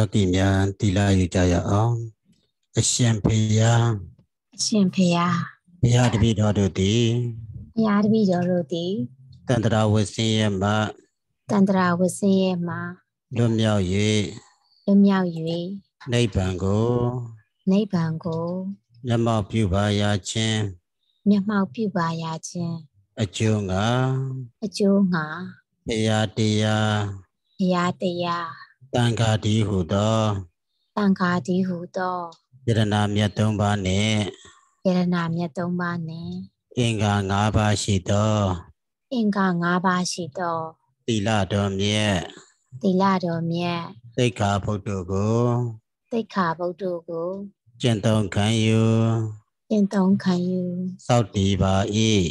ယောဂီများတိလာယူကြရအောင်အရှင်ဖေယအရှင်ဖေယဘုရားတပည့်တော်တို့သည်ဘုရားတပည့်တော်တို့သည်တန္တရာဝဆင်းရဲမှတန္တရာဝဆင်းရဲမှလွတ်မြောက်၍လွတ်မြောက်၍နိဗ္ဗာန်ကိုနိဗ္ဗာန်ကိုမျက်မှောက်ပြုပါရခြင်းမျက်မှောက်ပြုပါရခြင်းအကျိုးငါအကျိုးငါဘုရားတရားဘုရားတရား တန်ခါဒီဟုသောတန်ခါဒီဟုသောယရနာမြတ်သုံးပါးနှင့်ယရနာမြတ်သုံးပါးနှင့်အင်္ဂါ၅ပါးရှိသောအင်္ဂါ၅ပါးရှိသောသီလတော်မြတ်သီလတော်မြတ်သိက္ခာပုဒ်တို့ကိုသိက္ခာပုဒ်တို့ကိုကျင့်သုံးခံယူကျင့်သုံးခံယူစောင့်တည်ပါ၏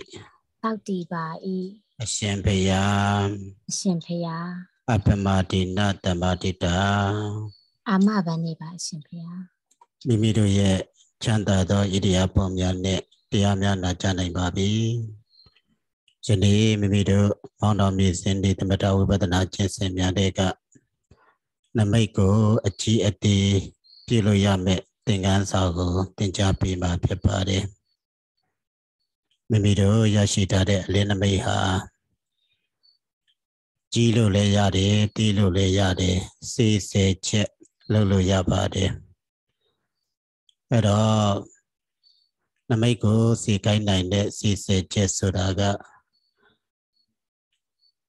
စောင့်တည်ပါ၏အရှင်ဘုရားအရှင်ဘုရား အပမတိနတမတိတာအာမဘန်နေပါအရှင်ဘုရားမိမိတို့ရဲ့ချမ်းသာသောဣရိယာပုများနဲ့တရားများနာကြားနိုင်ပါပြီ။ယနေ့မိမိတို့မောင်တော်မြေစင်ဒီသမထဝိပဿနာကျင့်စဉ်များတဲ့ကနမိတ်ကိုအကြီးအသေးပြလို့ရမယ်သင်္ကန်းစာကိုသင်ကြားပေးမှာဖြစ်ပါတယ်။မိမိတို့ရရှိထားတဲ့အလင်းနမိတ်ဟာ ကြီးလို့လည်းရတယ်တီးလို့လည်းရတယ်စေးဆယ်ချက်လုပ်လို့ရပါတယ်အဲ့တော့နမိတ်ကိုစီကိုင်းနိုင်တဲ့စီစဲချက်ဆိုတာက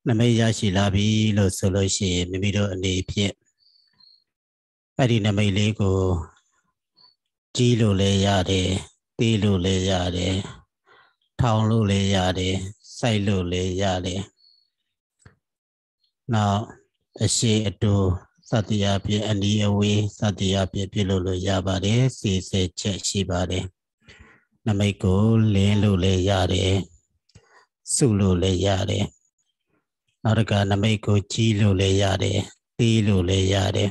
နမိတ်ရရှိလာပြီလို့ဆိုလို့ရှိရင်မိမိတို့အနေဖြင့်အဲ့ဒီနမိတ်လေးကိုကြီးလို့လည်းရတယ်တီးလို့လည်းရတယ်ထောင်လို့လည်းရတယ်စိုက်လို့လည်းရတယ် နောက်အရှိအတူစသည်အဖြစ်အနီးအဝေးစသည်အဖြစ်ပြုလုပ်လို့ရပါတယ်စီစဲချက်ရှိပါတယ်နမိတ်ကိုလင်းလို့လည်းရတယ်စုလို့လည်းရတယ်နောက်တစ်ခါနမိတ်ကိုကြီးလို့လည်းရတယ်တီးလို့လည်းရတယ်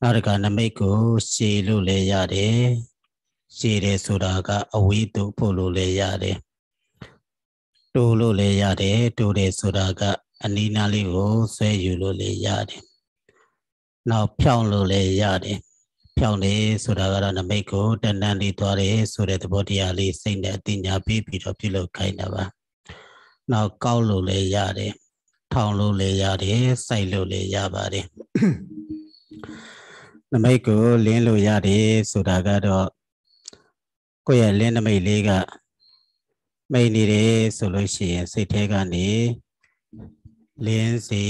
နောက်တစ်ခါနမိတ်ကိုရှည်လို့လည်းရတယ်ရှည်တယ်ဆိုတာကအဝေးသို့ပို့လို့လည်းရတယ်တိုးလို့လည်းရတယ်တိုးတယ်ဆိုတာက အနီးနားလေးကိုဆွဲယူလို့လည်းရတယ်နောက်ဖြောင်းလို့လည်းရတယ်ဖြောင်းတယ်ဆိုတာကတော့နမိတ်ကိုတဏ္ဍန်လေးသွားတယ်ဆိုတဲ့သဘောတရားလေးစိတ်နဲ့အသိဉာဏ်ပြီးပြီးတော့ပြုလုပ်ခိုင်းတာပါနောက်ကောက်လို့လည်းရတယ်ထောင်းလို့လည်းရတယ်စိုက်လို့လည်းရပါတယ်နမိတ်ကိုလင်းလို့ရတယ်ဆိုတာကတော့ကိုယ့်ရဲ့လင်းနမိတ်လေးကမိတ်နေတယ်ဆိုလို့ရှိရင်စိတ်ထဲကနေ လင်းစီ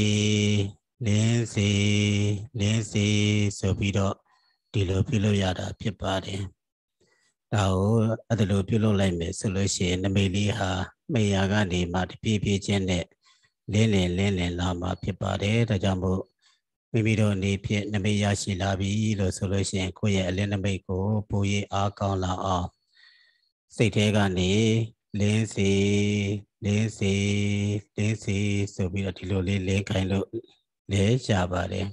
လင်းစီလင်းစီဆိုပြီးတော့ဒီလိုပြုလုပ်ရတာဖြစ်ပါတယ်ဒါကိုအဲ့ဒါလိုပြုလုပ်လိုက်မယ်ဆိုလို့ရှိရင်နမိတ်လေးဟာမေယာကနေမှတပြေးပြေးချင်းနဲ့လင်းလင်းလင်းလင်းလာမှာဖြစ်ပါတယ်ဒါကြောင့်မို့မိမိတို့အနေဖြင့်နမိတ်ရရှိလာပြီလို့ဆိုလို့ရှိရင်ကိုယ့်ရဲ့အလင်းနမိတ်ကိုပိုရအားကောင်းလာအောင်စိတ်ထဲကနေလင်းစီ လင်းစီလင်းစီဆိုပြီးတော့ဒီလိုလေးလင်းခိုင်းလို့လဲရပါတယ်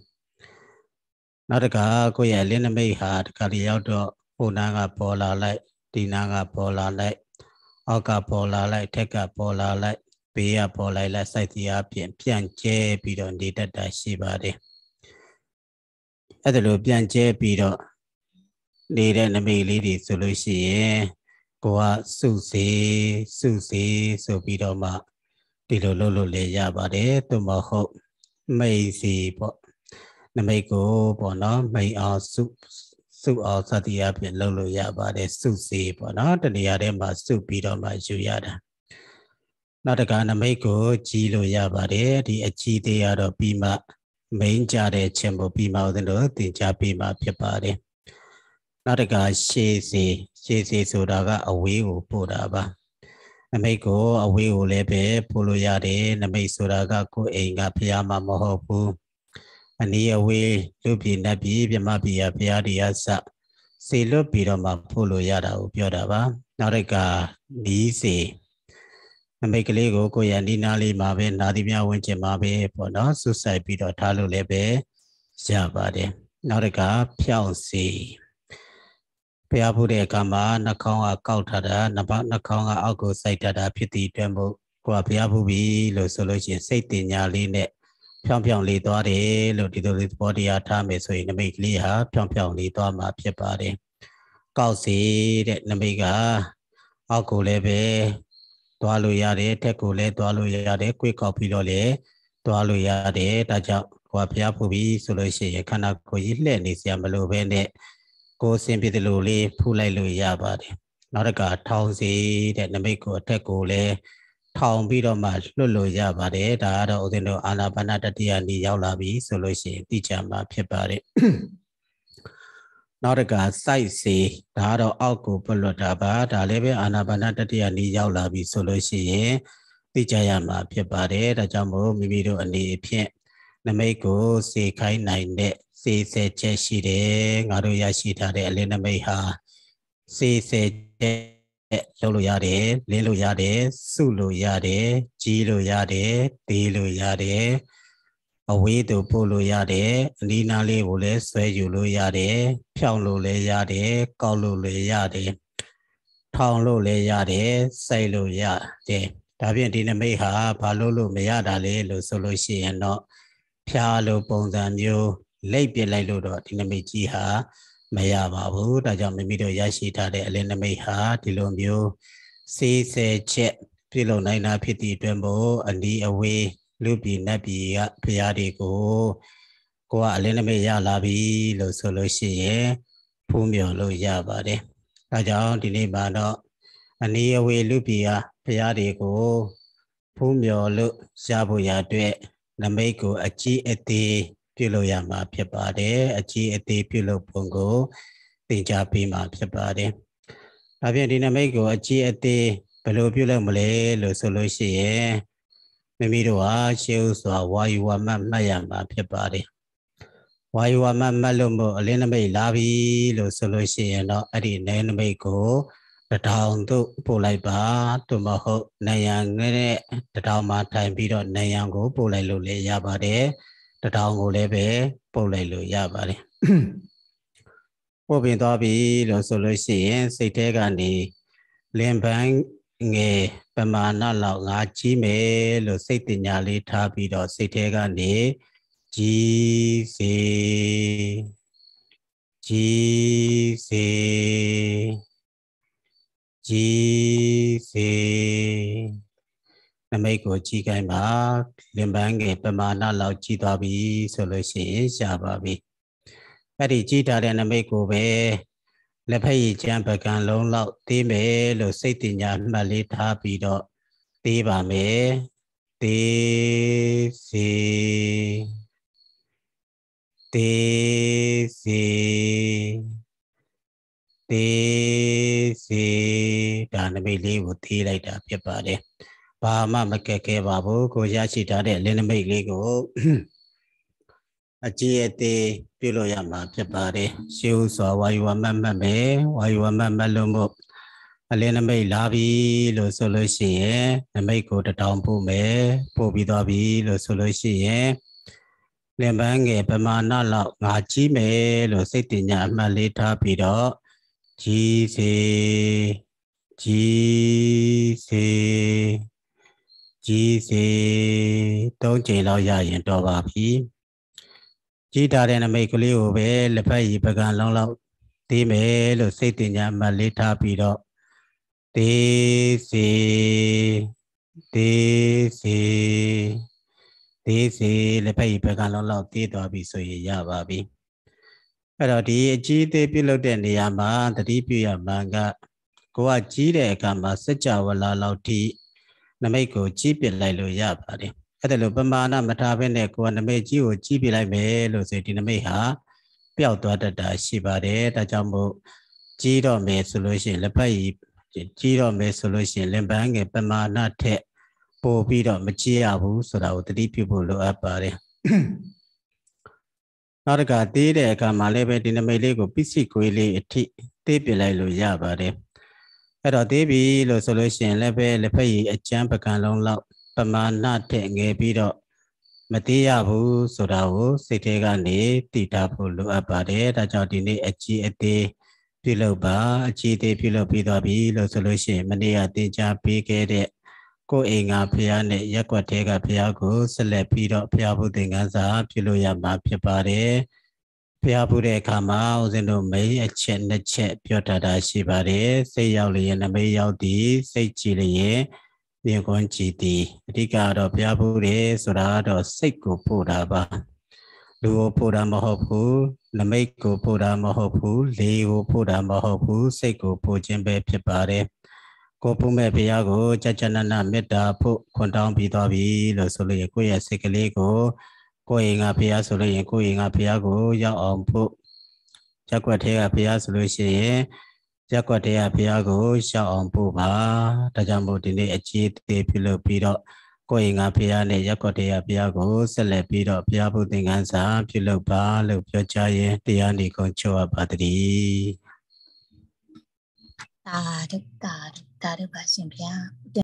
နောက်တကကိုယ့်ရဲ့လင်းနမိတ်ဟာတခါတည်းရောက်တော့ဟိုနားကပေါ်လာလိုက်ဒီနားကပေါ်လာလိုက်အောက်ကပေါ်လာလိုက်ထက်ကပေါ်လာလိုက်ဘေးကပေါ်လိုက်လိုက်စိုက်စီအပြင်ပြန့်ကျဲပြီးတော့နေတတ်တာရှိပါတယ်အဲ့ဒါလိုပြန့်ကျဲပြီးတော့နေတဲ့နမိတ်လေးတွေဆိုလို့ရှိရင် ကိုကစုစေစုစေဆိုပြီးတော့မှဒီလိုလုပ်လို့လည်းရပါတယ်သို့မဟုတ်မိတ်စီပေါ့နမိတ်ကိုပေါ့နော်မိတ်အောင်စုစုအောင်စသည်အပြင်လုပ်လို့ရပါတယ်စုစီပေါ့နော်တနေရာထဲမှာစုပြီးတော့မှယူရတာနောက်တကနမိတ်ကိုကြီးလို့ရပါတယ်ဒီအကြီးသေးရတော့ပြီးမှမိန်ကြတဲ့ခြင်းကိုပြီးမှဦးဇင်းတို့သင်ကြားပြီးမှဖြစ်ပါတယ်နောက်တကရှေးစီ ရှေးစီဆိုတာကအဝေးကိုပို့တာပါနမိတ်ကိုအဝေးကိုလည်းပဲပို့လို့ရတယ်နမိတ်ဆိုတာကကိုယ်အိမ်ကဖျားမှာမဟုတ်ဘူးအနည်းအဝေးလူပြည်နတ်ပြည်မြမပြည်ရဖျားတရားစစေလွတ်ပြီးတော့မှပို့လို့ရတာကိုပြောတာပါနောက်တစ်ခါနီးစီနမိတ်ကလေးကိုကိုယ်ရနီးနားလေးမှာပဲနာသီမြဝင်ကျင်မှာပဲပေါ့နော်ဆုဆိုင်ပြီးတော့ထားလို့လည်းပဲရပါတယ်နောက်တစ်ခါဖြောင်းစီ ဘုရားဖူးတဲ့အခါမှာနှာခေါင်းကကောက်ထားတာနှာနှာခေါင်းကအောက်ကိုစိုက်တတ်တာဖြစ်သည့်အတွက်မို့ကိုကဘုရားဖူးပြီလို့ဆိုလို့ရှိရင်စိတ်တင်ညာလေးနဲ့ဖြောင်ဖြောင်လေးသွားတယ်လို့ဒီလိုလေးသဘောတရားထားမယ်ဆိုရင်နမိတ်ကလေးဟာဖြောင်ဖြောင်လေးသွားမှာဖြစ်ပါတယ်ကောက်စီတဲ့နမိတ်ကအောက်ကိုလည်းပဲသွားလို့ရတယ်တက်ကိုလည်းသွားလို့ရတယ်ကိုယ်ကောက်ပြီးတော့လည်းသွားလို့ရတယ်ဒါကြောင့်ကိုယ်ဖျားဖူပြီးဆိုလို့ရှိရင်ခန္ဓာကိုယ်ကြီးလှည့်နေစရာမလိုဘဲနဲ့ ကိုယ်စင်ပြတဲ့လိုလေးဖူးလိုက်လို့ရပါတယ်နောက်တစ်ခါထောင်စီတဲ့နမိတ်ကိုအထက်ကိုလည်းထောင်ပြီးတော့မှလွတ်လို့ရပါတယ်ဒါကတော့ဦးဇင်းတို့အာနာပါနတတိယနေ့ရောက်လာပြီဆိုလို့ရှိရင်သိကြမှာဖြစ်ပါတယ်နောက်တစ်ခါ site စီဒါကတော့အောက်ကိုပလွတ်တာပါဒါလည်းပဲအာနာပါနတတိယနေ့ရောက်လာပြီဆိုလို့ရှိရင်သိကြရမှာဖြစ်ပါတယ်ဒါကြောင့်မို့မိမိတို့အနေဖြင့် နမိတ်ကိုစေခိုင်းနိုင်တဲ့စေဆဲချက်ရှိတယ်ငါတို့ရရှိထားတဲ့အလင်းနမိတ်ဟာစေဆဲချက်လုပ်လို့ရတယ်လင်းလို့ရတယ်စုလို့ရတယ်ကြီးလို့ရတယ်သေးလို့ရတယ်အဝေးသို့ပို့လို့ရတယ်အနီးနားလေးကိုလည်းဆွဲယူလို့ရတယ်ဖြောင်းလို့လည်းရတယ်ကောက်လို့လည်းရတယ်ထောင်လို့လည်းရတယ်စိုက်လို့ရတယ်ဒါဖြင့်ဒီနမိတ်ဟာဘာလို့လို့မရတာလဲလို့ဆိုလို့ရှိရင်တော့ ဖြားလို့ပုံစံမျိုးလိပ်ပြလိုက်လို့တော့ဒီနမိတ်ကြီးဟာမရပါဘူးဒါကြောင့်မိမိတို့ရရှိထားတဲ့အလင်းနမိတ်ဟာဒီလိုမျိုးစေးဆဲချက်ပြုလုပ်နိုင်တာဖြစ်သည့်အတွက်မို့အနီးအဝေးလူပြည်နတ်ပြည်ကဖရာတွေကိုကိုကအလင်းနမိတ်ရလာပြီလို့ဆိုလို့ရှိရင်ဖူးမြော်လို့ရပါတယ်ဒါကြောင့်ဒီနေ့မှာတော့အနီးအဝေးလူပြည်ကဖရာတွေကိုဖူးမြော်လို့ရဖို့ရအတွက် နမိတ်ကိုအကြီးအသေးပြုလုပ်ရမှာဖြစ်ပါတယ်အကြီးအသေးပြုလုပ်ပုံကိုသင်ကြားပေးမှာဖြစ်ပါတယ်ဒါဖြင့်ဒီနမိတ်ကိုအကြီးအသေးဘယ်လိုပြုလုပ်မလဲလို့ဆိုလို့ရှိရင်မိမိတို့ဟာရှေးဥစွာဝါယူဝမတ်မှတ်ရမှာဖြစ်ပါတယ်ဝါယူဝမတ်မှတ်လို့မို့အလင်းနမိတ်လာပြီလို့ဆိုလို့ရှိရင်တော့အဲ့ဒီနဲနမိတ်ကို တထောင်သို့ပို့လိုက်ပါသို့မဟုတ်နယံငဲတဲ့တထောင်မှာထိုင်ပြီးတော့နယံကိုပို့လိုက်လို့လည်းရပါတယ်တထောင်ကိုလည်းပဲပုတ်လိုက်လို့ရပါတယ်ပုတ်ပင်သွားပြီလို့ဆိုလို့ရှိရင်စိတ်ထဲကနေလင်ပန်းငယ်ပမာဏလောက်ငါကြီးမယ်လို့စိတ်တင်ညာလေးထားပြီးတော့စိတ်ထဲကနေကြီးစေကြီးစေ ကြီးစေနမိတ်ကိုကြည့်ခိုင်းပါလင်ပန်းငယ်ပမာဏလောက်ကြည့်သွားပြီဆိုလို့ရှိရင်ရှားပါပြီအဲ့ဒီကြည့်ထားတဲ့နမိတ်ကိုပဲလက်ဖက်ရည်ကျန်းပကံလုံးလောက်သေးမယ်လို့စိတ်တင်ညာမှတ်လေးထားပြီးတော့သေးပါမယ်သေးစီသေးစီ သေးစီဒါနမိတ်လေးကိုသေးလိုက်တာဖြစ်ပါတယ်ဘာမှမကက်ခဲပါဘူးကိုရရှိထားတဲ့လင်းနမိတ်လေးကိုအကြည်အသေးပြုလို့ရမှာဖြစ်ပါတယ်ရှေးဥစွာဝါယူဝမတ်မတ်ပဲဝါယူဝမတ်မတ်လို့မို့အလင်းနမိတ်လာပြီလို့ဆိုလို့ရှိရင်နမိတ်ကိုတထောင်ပို့မယ်ပို့ပြီးသွားပြီလို့ဆိုလို့ရှိရင်လင်ပန်းငယ်ပမာဏလောက်ငါကြီးမယ်လို့စိတ်တင်ညာအမှတ်လေးထားပြီးတော့ ကြီးစေကြီးစေကြီးစေ၃ချိန်လောက်ရရင်တော့ပါပြီကြီးတာတဲ့နမိတ်ကလေးကိုပဲလက်ဖက်ရည်ပကံလုံးလောက်သေးမယ်လို့စိတ်တင်ညာမှတ်လေးထားပြီးတော့သေးစေသေးစေသေးစေလက်ဖက်ရည်ပကံလုံးလောက်သေးသွားပြီဆိုရင်ရပါပြီ အဲ့တော့ဒီအကြီးသေးပြုတ်လုပ်တဲ့နေရာမှာတတိပြုရမှန်ကကိုကကြီးတဲ့အခါမှာစัจ java လာလောက်ထိနမိတ်ကိုကြီးပစ်လိုက်လို့ရပါတယ်အဲ့ဒါလို့ပမာဏမထားဘဲနဲ့ကိုယ်ကနမိတ်ကြီးကိုကြီးပစ်လိုက်မယ်လို့ဆိုဒီနမိတ်ဟာပျောက်သွားတတ်တာရှိပါတယ်ဒါကြောင့်မို့ကြီးတော့မယ်ဆိုလို့ရှိရင်လက်ဖက်ရည်ကြီးတော့မယ်ဆိုလို့ရှိရင်လင်ပန်းငယ်ပမာဏထက်ပိုပြီးတော့မကြီးရဘူးဆိုတာကိုသတိပြုဖို့လိုအပ်ပါတယ် နောက်တစ်ခါသေးတဲ့အခါမှာလည်းပဲဒီနမိတ်လေးကိုပစ္စည်းကွေးလေးအထိသေးပြလိုက်လို့ရပါတယ်အဲ့တော့သေးပြီလို့ဆိုလို့ရှိရင်လည်းပဲလက်ဖက်ရည်အကျန်းပကံလုံးလောက်ပမာဏတဲ့ငယ်ပြီးတော့မသေးရဘူးဆိုတာကိုစိတ်ထဲကနေတည်ထားဖို့လိုအပ်ပါတယ်ဒါကြောင့်ဒီနေ့အကြီးအသေးပြုလုပ်ပါအကြီးအသေးပြုလုပ်ပြီးသွားပြီလို့ဆိုလို့ရှိရင်မနေ့ကသင်ကြားပေးခဲ့တဲ့ ကိုယ်အိမ်ကဖះနဲ့ရက်ွက်တဲကဖះကိုဆက်လက်ပြီးတော့ဖះဘုသင်္ကန်းစာပြုလို့ရမှာဖြစ်ပါတယ်ဖះဘုတဲ့အခါမှာဦးဇင်းတို့မိတ်အချက်နှစ်ချက်ပြောထားတာရှိပါတယ်စိတ်ရောက်လျင်နမိတ်ရောက်သည်စိတ်ကြည်လျင်မြေကွန်းကြည်သည်အဓိကတော့ဖះဘုတဲ့ဆိုတာတော့စိတ်ကိုပို့တာပါလူကိုပို့တာမဟုတ်ဘူးနမိတ်ကိုပို့တာမဟုတ်ဘူးလေကိုပို့တာမဟုတ်ဘူးစိတ်ကိုပို့ခြင်းပဲဖြစ်ပါတယ် ကိုပုမဲ့ဘုရားကိုကြကြနနမေတ္တာဖို့ခွန်တောင်းပြီးသွားပြီလို့ဆိုလို့ရကိုယ့်ရဲ့စိတ်ကလေးကိုကိုယ့်ရင်ကဘုရားဆိုလို့ရင်ကိုယ့်ရင်ကဘုရားကိုရောက်အောင်ဖို့ရက်ွက်သေးကဘုရားဆိုလို့ရှိရင်ရက်ွက်သေးကဘုရားကိုရောက်အောင်ဖို့ပါဒါကြောင့်မို့ဒီနေ့အကြီးသေးပြုလုပ်ပြီးတော့ကိုယ်ရင်ကဘုရားနဲ့ရက်ွက်သေးကဘုရားကိုဆက်လက်ပြီးတော့ဘုရားဘုသင်္ကန်းစာပြုလုပ်ပါလို့ပြောကြားရင်တရားနေကုန်ချောပါတည်းသာဓုသာဓု သာဓုပါရှင်ဗျာ